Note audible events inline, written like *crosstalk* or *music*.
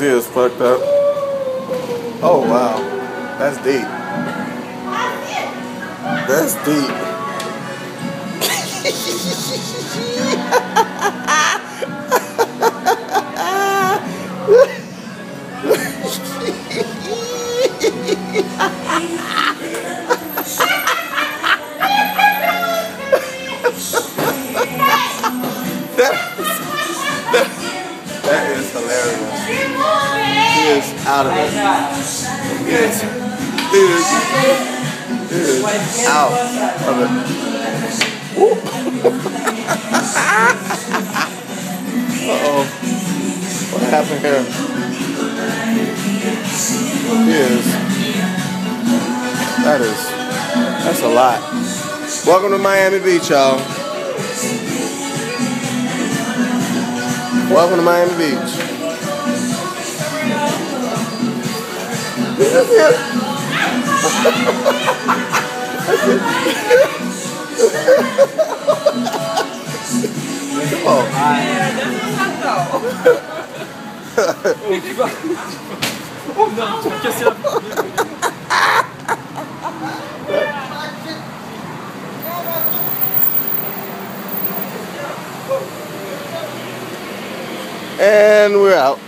He is fucked up. Oh wow. That's deep. That's deep. *laughs* That is hilarious. He is out of it. He is, he is, he is out of it. *laughs* Uh-oh. What happened here? He is. That is, that's a lot. Welcome to Miami Beach, y'all. Welcome to Miami Beach. That's it. Come on. Oh non, tu me casser la And we're out.